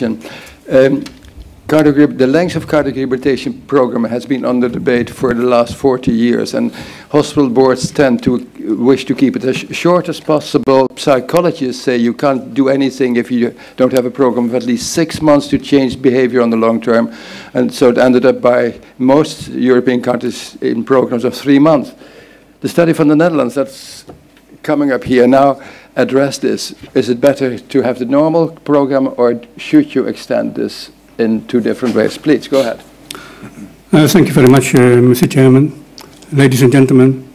rehabilitation. Um, the length of cardiac rehabilitation program has been under debate for the last 40 years, and hospital boards tend to wish to keep it as short as possible. Psychologists say you can't do anything if you don't have a program of at least six months to change behavior on the long term, and so it ended up by most European countries in programs of three months. The study from the Netherlands that's coming up here now address this. Is it better to have the normal program, or should you extend this in two different ways. Please, go ahead. Uh, thank you very much, uh, Mr. Chairman. Ladies and gentlemen,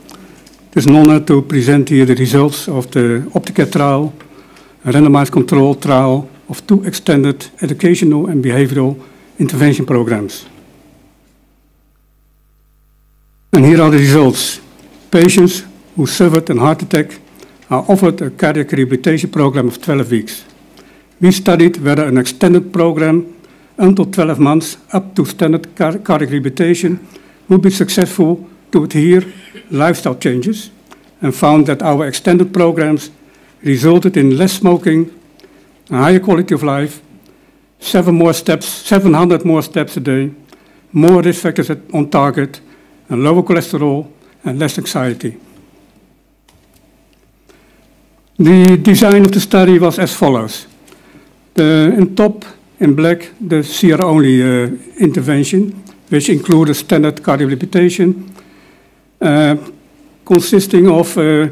it is an honor to present here the results of the OPTICARE trial, a randomized control trial of two extended educational and behavioral intervention programs. And here are the results. Patients who suffered a heart attack are offered a cardiac rehabilitation program of 12 weeks. We studied whether an extended program until 12 months up to standard cardiac rehabilitation would be successful to adhere lifestyle changes and found that our extended programs resulted in less smoking, a higher quality of life, seven more steps, 700 more steps a day, more risk factors on target, and lower cholesterol and less anxiety. The design of the study was as follows. The, in top in black, the CR-only uh, intervention, which included standard cardiorehabilitation, uh, consisting of uh,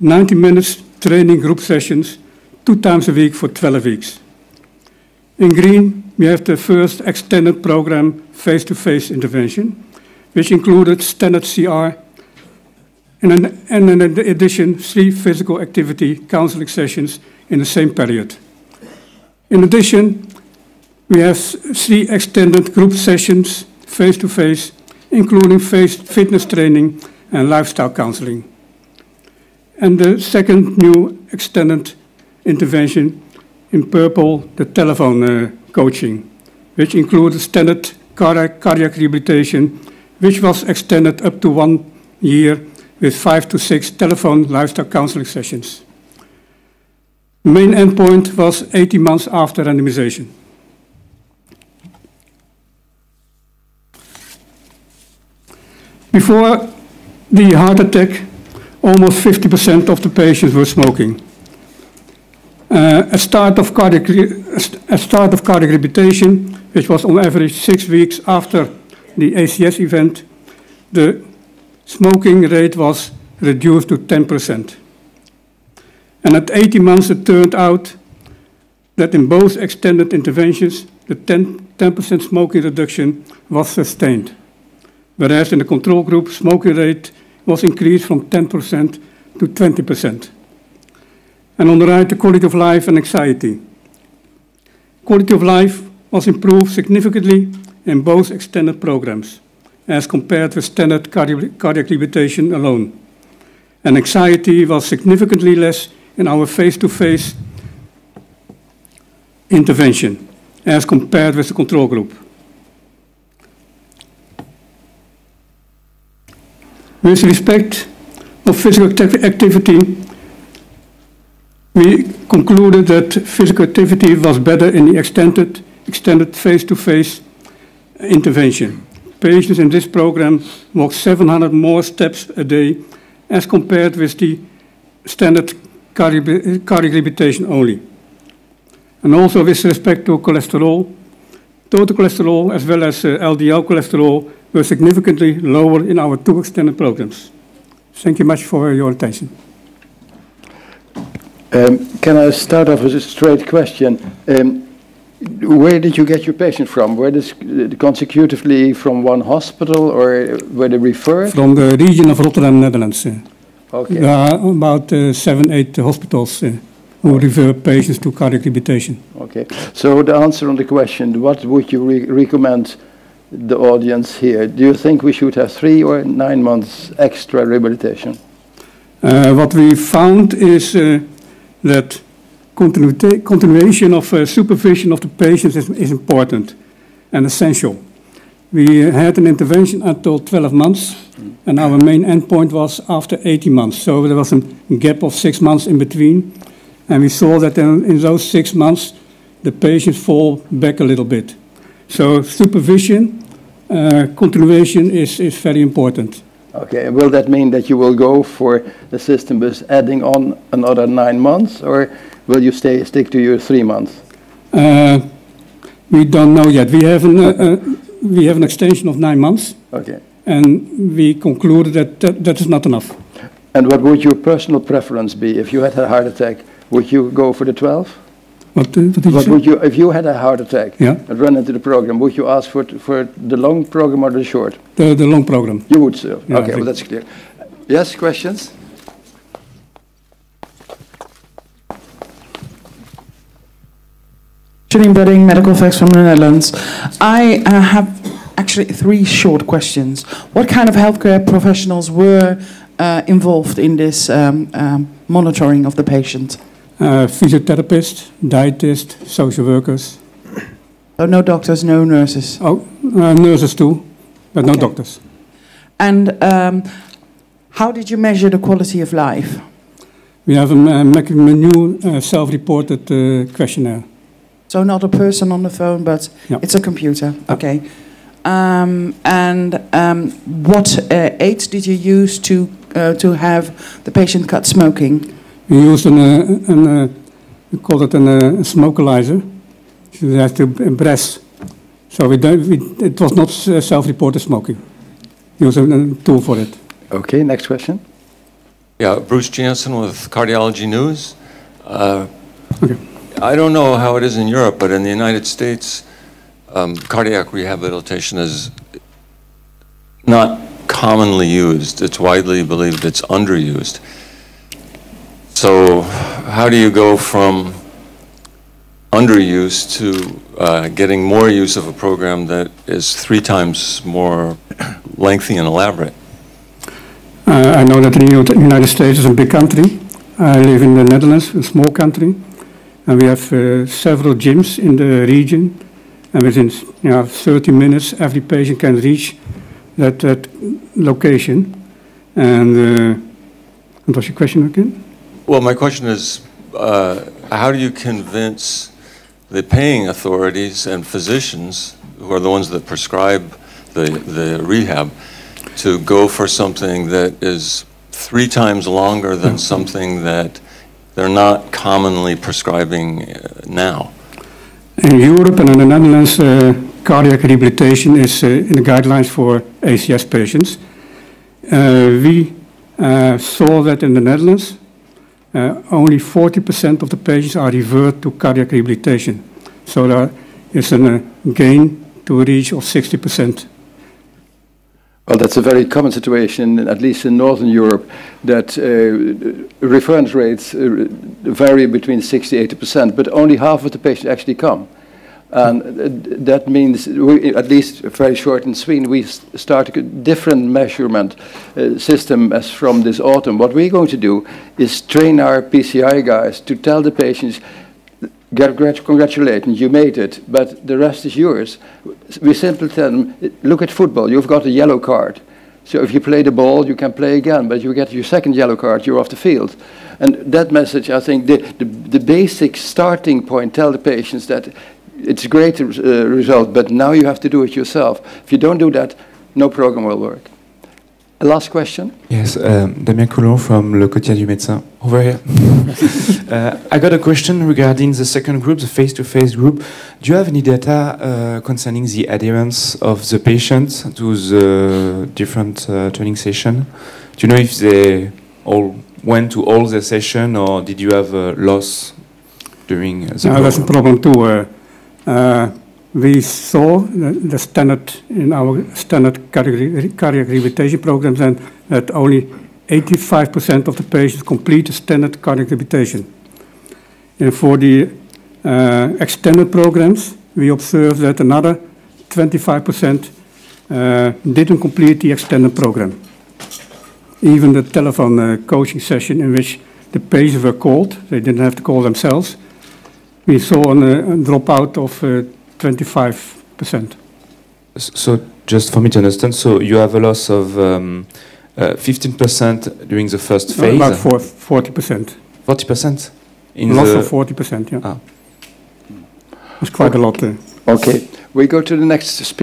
90 minutes training group sessions, two times a week for 12 weeks. In green, we have the first extended program face-to-face -face intervention, which included standard CR and, an, and in addition, three physical activity counseling sessions in the same period. In addition, we have three extended group sessions, face-to-face, including face fitness training and lifestyle counseling. And the second new extended intervention in purple, the telephone uh, coaching, which includes standard cardiac, cardiac rehabilitation, which was extended up to one year with five to six telephone lifestyle counseling sessions. The main endpoint was 18 months after randomization. Before the heart attack, almost 50% of the patients were smoking. Uh, a start of cardiac, a start of cardiac rehabilitation, which was on average six weeks after the ACS event, the smoking rate was reduced to 10%. And at 18 months, it turned out that in both extended interventions, the 10% 10 smoking reduction was sustained whereas in the control group, smoking rate was increased from 10% to 20%. And on the right, the quality of life and anxiety. Quality of life was improved significantly in both extended programs as compared with standard cardi cardiac rehabilitation alone. And anxiety was significantly less in our face-to-face -face intervention as compared with the control group. With respect of physical activity, we concluded that physical activity was better in the extended extended face-to-face -face intervention. Patients in this program walked 700 more steps a day as compared with the standard cardiac rehabilitation only. And also with respect to cholesterol, total cholesterol as well as uh, LDL cholesterol were significantly lower in our two extended programs. Thank you much for your attention. Um, can I start off with a straight question? Um, where did you get your patient from? Were they consecutively from one hospital or were they referred? From the region of Rotterdam, Netherlands. Okay. There are about uh, seven, eight hospitals uh, who refer patients to cardiac rehabilitation. Okay. So the answer on the question, what would you re recommend the audience here. Do you think we should have three or nine months extra rehabilitation? Uh, what we found is uh, continuation of uh, supervision of the patients is, is, important and essential. We had an intervention until 12 months, and our main endpoint was after 18 months. So there was a gap of six months in between, and we saw that in, in those six months, the patients fall back a little bit. So supervision, uh, continuation is, is very important. Okay, will that mean that you will go for the system with adding on another nine months, or will you stay stick to your three months? Uh, we don't know yet. We have an, uh, uh, we have an extension of nine months. Okay. And we concluded that, that that is not enough. And what would your personal preference be if you had a heart attack? Would you go for the 12? What, uh, what did you would you, if you had a heart attack Yeah. and run into the program, would you ask for, for the long program or the short? The, the long program. You would still. Yeah, okay, well that's clear. Yes, questions? Janine Budding, Medical Facts from the Netherlands. I uh, have actually three short questions. What kind of healthcare professionals were uh, involved in this um, um, monitoring of the patient? Uh, physiotherapist, dietist, social workers. So no doctors, no nurses. Oh, uh, nurses too, but no doctors. And um, how did you measure the quality of life? We have a, a new uh, self-reported uh, questionnaire. So not a person on the phone, but it's a computer. Okay. Um, and um, what uh, aids did you use to uh, to have the patient cut smoking? We used an, uh, an uh, we call it an, uh, a Smokerlyzer. So they have to b- breath. So we don't, we, it was not uh, self-reported smoking. We used a, a tool for it. Okay, next question. Yeah, Bruce Jancin with Cardiology News. Uh, Okay. I don't know how it is in Europe, but in the United States, um, cardiac rehabilitation is not commonly used. It's widely believed it's underused. So, how do you go from underuse to uh, getting more use of a program that is three times more lengthy and elaborate? Uh, I know that the United States is a big country. I live in the Netherlands, a small country, and we have uh, several gyms in the region. And within you know, 30 minutes, every patient can reach that, that location. And uh, what was your question again? Well, my question is, uh, how do you convince the paying authorities and physicians, who are the ones that prescribe the, the rehab, to go for something that is three times longer than something that they're not commonly prescribing uh, now? In Europe and in the Netherlands, uh, cardiac rehabilitation is uh, in the guidelines for ACS patients. Uh, we uh, saw that in the Netherlands, uh, only 40% of the patients are referred to cardiac rehabilitation. So there is a uh, gain to reach of 60%. Well, that's a very common situation, at least in Northern Europe, that uh, reference rates uh, vary between 60 80 percent, but only half of the patients actually come. And uh, that means, we, at least very short in Sweden, we start a different measurement uh, system as from this autumn. What we're going to do is train our PCI guys to tell the patients, Congratulations, you made it, but the rest is yours. We simply tell them, look at football, you've got a yellow card. So if you play the ball, you can play again, but you get your second yellow card, you're off the field. And that message, I think, the, the, the basic starting point, tell the patients that it's a great uh, result, but now you have to do it yourself. If you don't do that, no program will work. A last question? Yes, um, Damien Coulon from Le Quotidien du Médecin. Over here. uh, I got a question regarding the second group, the face-to-face group. Do you have any data uh, concerning the adherence of the patients to the different uh, training session? Do you know if they all went to all the session or did you have a loss during the Now, that's a program? problem too. Uh, we saw the, the standard in our standard cardiac, cardiac rehabilitation programs and that only 85% of the patients complete the standard cardiac rehabilitation. And for the uh, extended programs, we observed that another 25% uh, didn't complete the extended program. Even the telephone uh, coaching session in which the patients were called, they didn't have to call themselves, we saw an, uh, a dropout of uh, 25%. So just for me to understand, so you have a loss of um, uh, 15% during the first phase? About four- 40%. 40% in Loss of 40%, yeah. Ah. There's quite a lot there. Okay, we go to the next speaker.